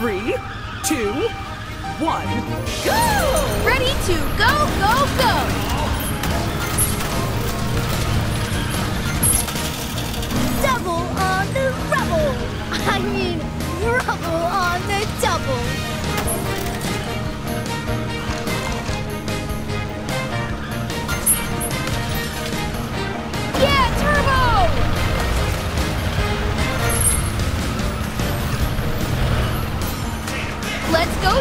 Three, two, one, go! Ready to go, go, go!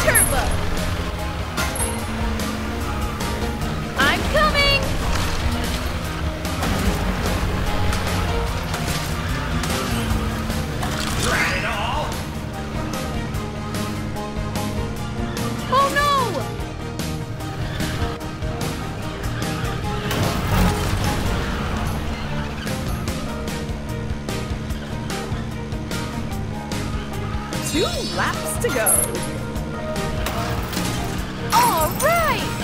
Turbo! I'm coming! Rat it all! Oh no! Two laps to go. All right!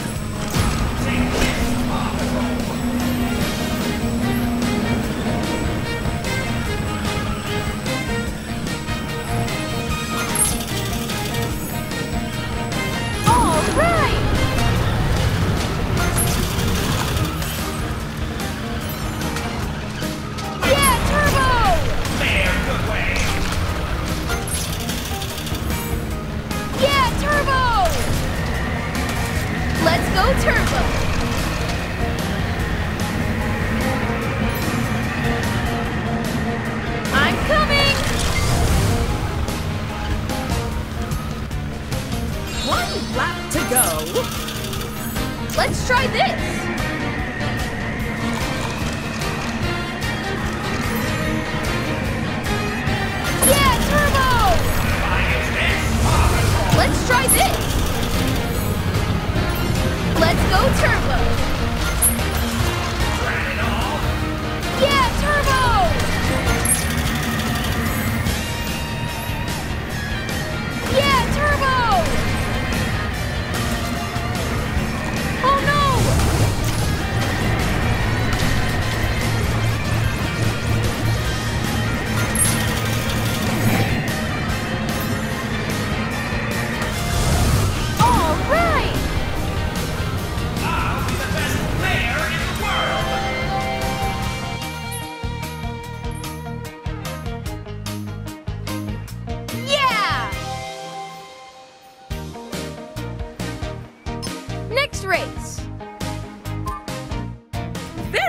Go turbo! I'm coming! One lap to go. Let's try this! Yeah, turbo! Let's try this! Let's go turbo!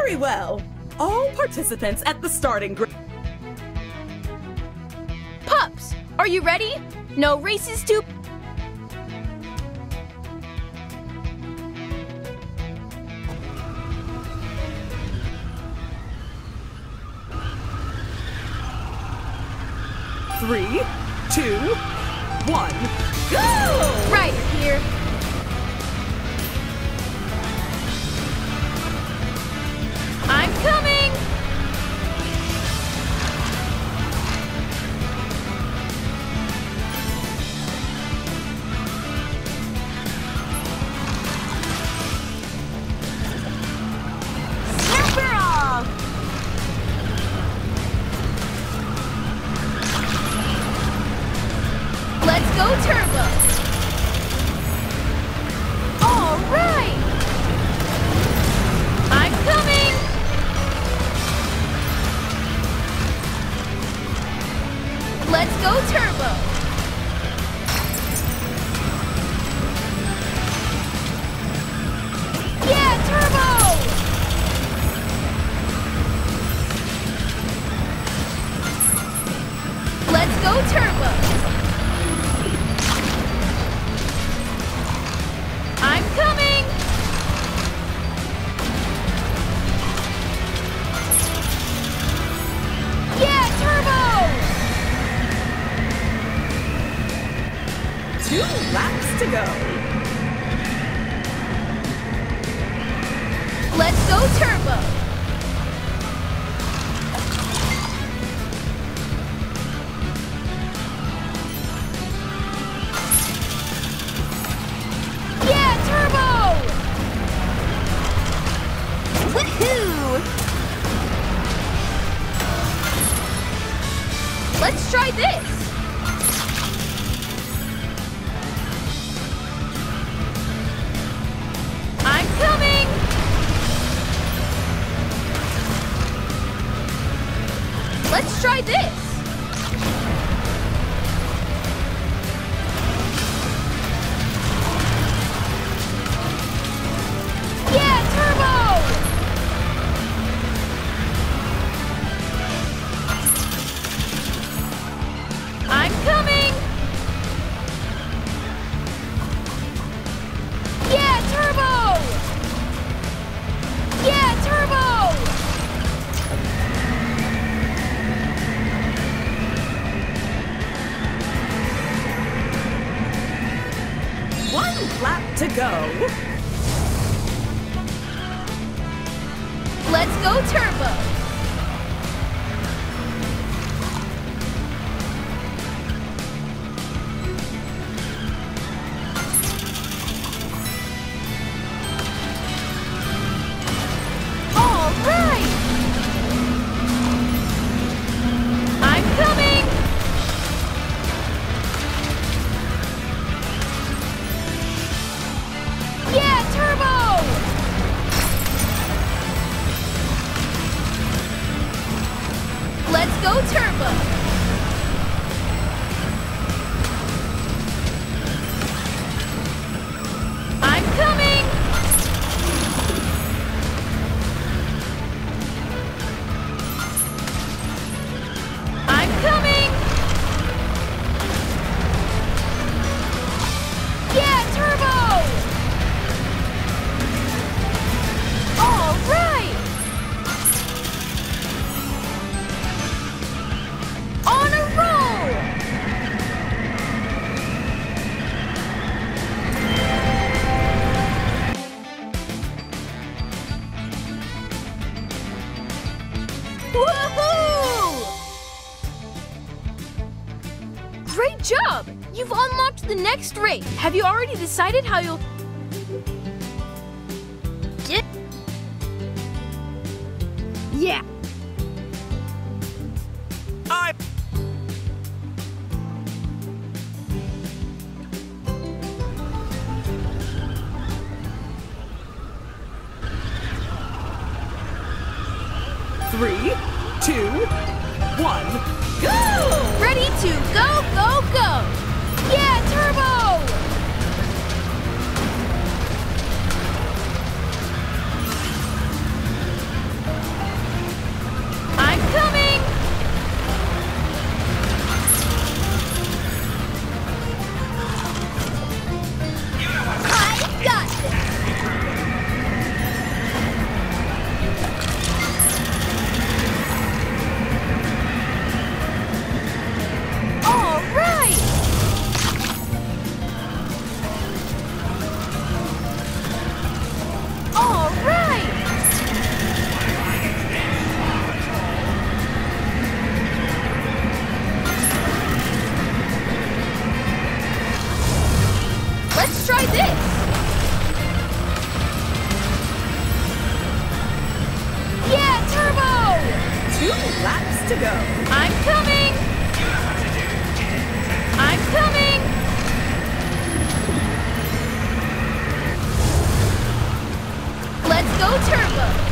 Very well. All participants at the starting grid. Pups, are you ready? No races to... Three, two, one, go! Right here. Go turbo! Let's try this! next ring. Have you already decided how you'll... Get... Yeah. I... Three, two, one, go! Ready to go, go, go! I'm coming! I'm coming! Let's go, Turbo!